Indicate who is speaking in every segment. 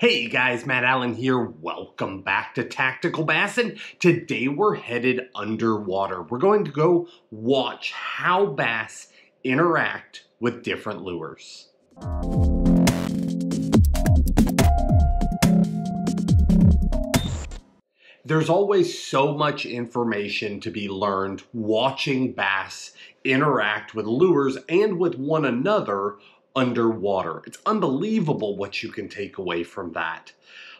Speaker 1: Hey guys, Matt Allen here. Welcome back to Tactical Bassin. And today we're headed underwater. We're going to go watch how bass interact with different lures. There's always so much information to be learned watching bass interact with lures and with one another underwater. It's unbelievable what you can take away from that.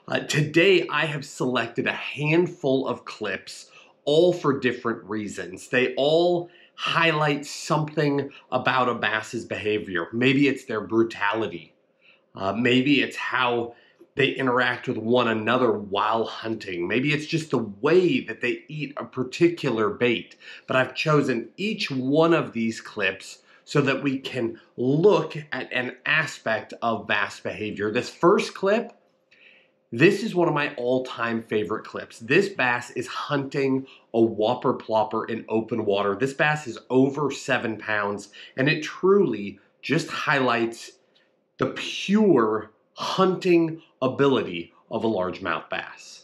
Speaker 1: Uh, today, I have selected a handful of clips, all for different reasons. They all highlight something about a bass's behavior. Maybe it's their brutality. Uh, maybe it's how they interact with one another while hunting. Maybe it's just the way that they eat a particular bait. But I've chosen each one of these clips so that we can look at an aspect of bass behavior. This first clip, this is one of my all-time favorite clips. This bass is hunting a whopper plopper in open water. This bass is over seven pounds, and it truly just highlights the pure hunting ability of a largemouth bass.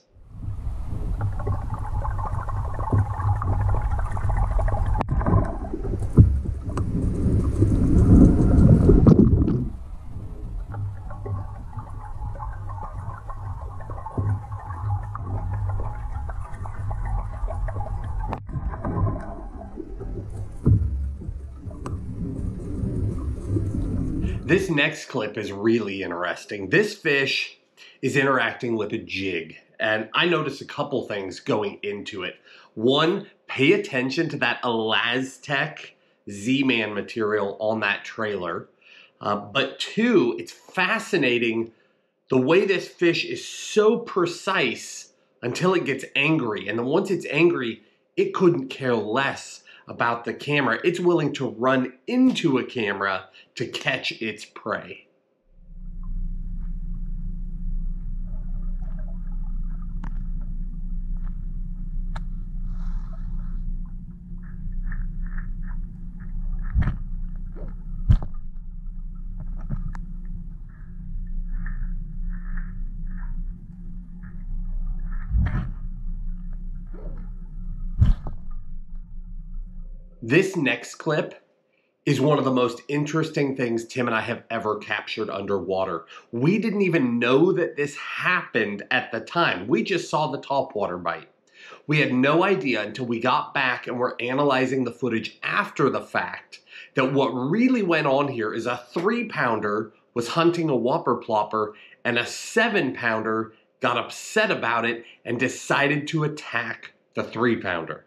Speaker 1: This next clip is really interesting. This fish is interacting with a jig, and I noticed a couple things going into it. One, pay attention to that ElaZtech Z-Man material on that trailer. Uh, but two, it's fascinating the way this fish is so precise until it gets angry. And then once it's angry, it couldn't care less about the camera. It's willing to run into a camera to catch its prey. This next clip is one of the most interesting things Tim and I have ever captured underwater. We didn't even know that this happened at the time. We just saw the topwater bite. We had no idea until we got back and were analyzing the footage after the fact that what really went on here is a three pounder was hunting a whopper plopper and a seven pounder got upset about it and decided to attack the three pounder.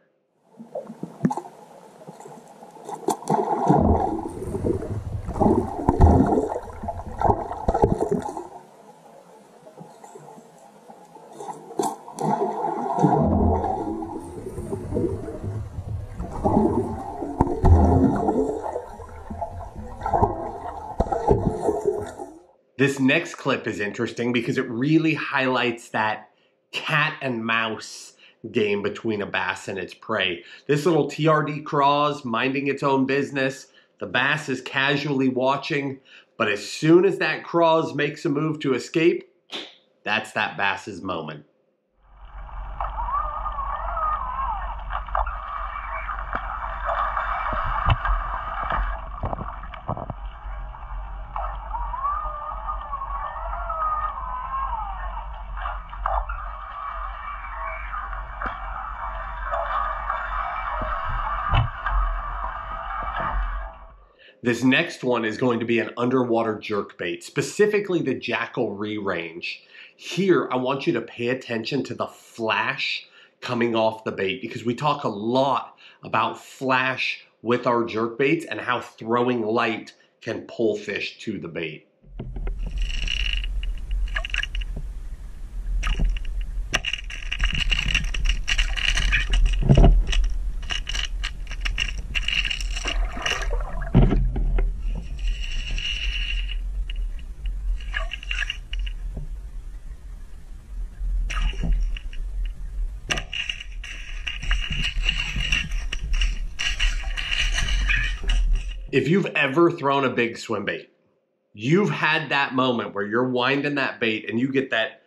Speaker 1: This next clip is interesting because it really highlights that cat and mouse game between a bass and its prey. This little TRD Crawz minding its own business. The bass is casually watching, but as soon as that Crawz makes a move to escape, that's that bass's moment. This next one is going to be an underwater jerk bait, specifically the Jackal re-range. Here, I want you to pay attention to the flash coming off the bait because we talk a lot about flash with our jerk baits and how throwing light can pull fish to the bait. If you've ever thrown a big swim bait, You've had that moment where you're winding that bait and you get that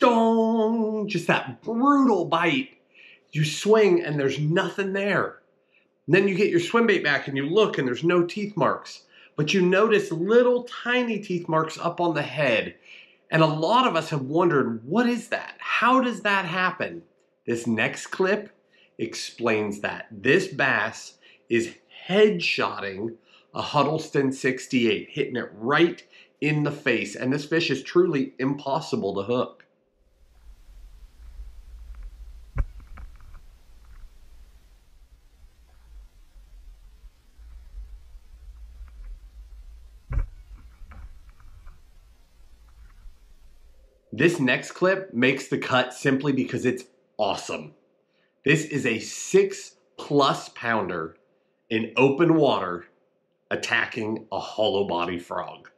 Speaker 1: dong, just that brutal bite. You swing and there's nothing there. And then you get your swim bait back and you look and there's no teeth marks. But you notice little tiny teeth marks up on the head. And a lot of us have wondered, what is that? How does that happen? This next clip explains that. This bass is headshotting a Huddleston 68, hitting it right in the face. And this fish is truly impossible to hook. This next clip makes the cut simply because it's awesome. This is a six plus pounder in open water attacking a hollow body frog.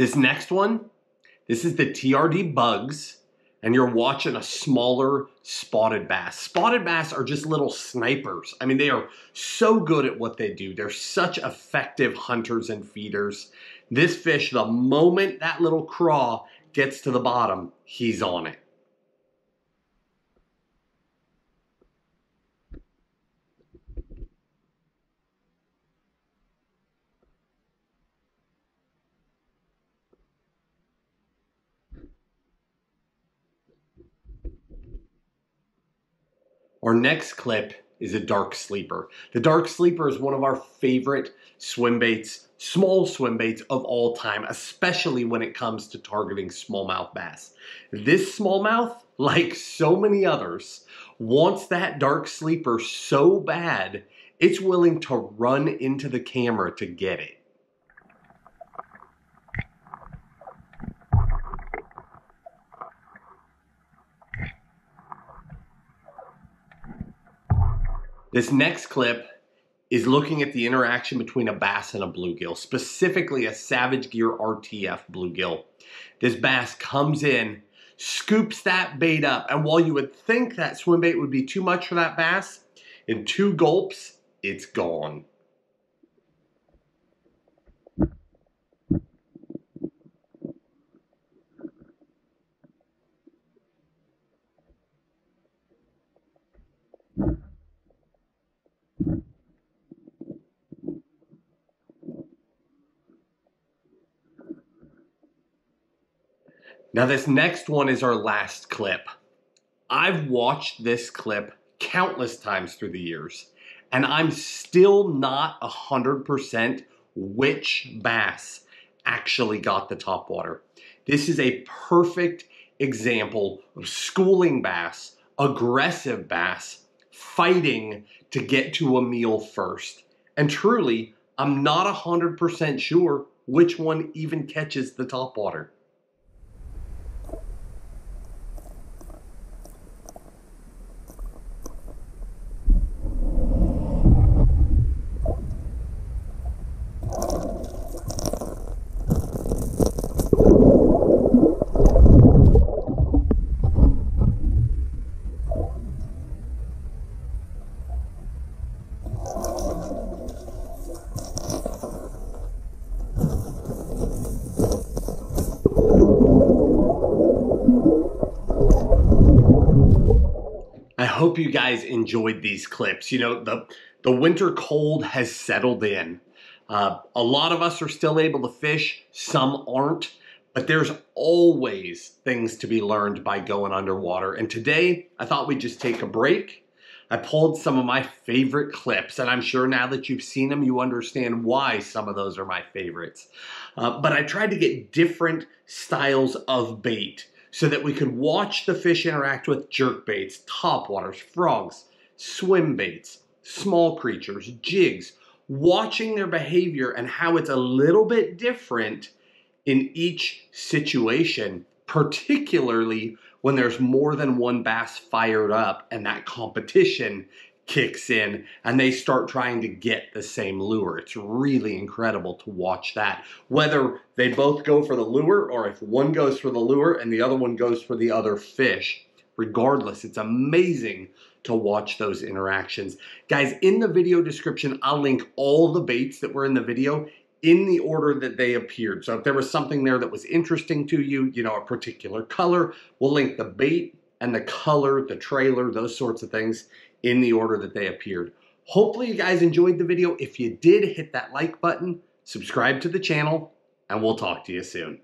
Speaker 1: This next one, this is the TRD BugZ, and you're watching a smaller spotted bass. Spotted bass are just little snipers. I mean, they are so good at what they do. They're such effective hunters and feeders. This fish, the moment that little craw gets to the bottom, he's on it. Our next clip is a dark sleeper. The dark sleeper is one of our favorite swim baits, small swim baits of all time, especially when it comes to targeting smallmouth bass. This smallmouth, like so many others, wants that dark sleeper so bad, it's willing to run into the camera to get it. This next clip is looking at the interaction between a bass and a bluegill, specifically a Savage Gear RTF bluegill. This bass comes in, scoops that bait up, and while you would think that swim bait would be too much for that bass, in two gulps, it's gone. Now, this next one is our last clip. I've watched this clip countless times through the years, and I'm still not 100% which bass actually got the top water. This is a perfect example of schooling bass, aggressive bass, fighting to get to a meal first. And truly, I'm not 100% sure which one even catches the top water. hope you guys enjoyed these clips. You know, the, the winter cold has settled in. Uh, a lot of us are still able to fish, some aren't, but there's always things to be learned by going underwater. And today, I thought we'd just take a break. I pulled some of my favorite clips, and I'm sure now that you've seen them, you understand why some of those are my favorites. Uh, but I tried to get different styles of bait so that we could watch the fish interact with jerk baits, topwaters, frogs, swim baits, small creatures, jigs, watching their behavior and how it's a little bit different in each situation, particularly when there's more than one bass fired up and that competition kicks in and they start trying to get the same lure. It's really incredible to watch that. Whether they both go for the lure or if one goes for the lure and the other one goes for the other fish. Regardless, it's amazing to watch those interactions. Guys, in the video description, I'll link all the baits that were in the video in the order that they appeared. So if there was something there that was interesting to you, you know, a particular color, we'll link the bait and the color, the trailer, those sorts of things in the order that they appeared. Hopefully you guys enjoyed the video. If you did, hit that like button, subscribe to the channel, and we'll talk to you soon.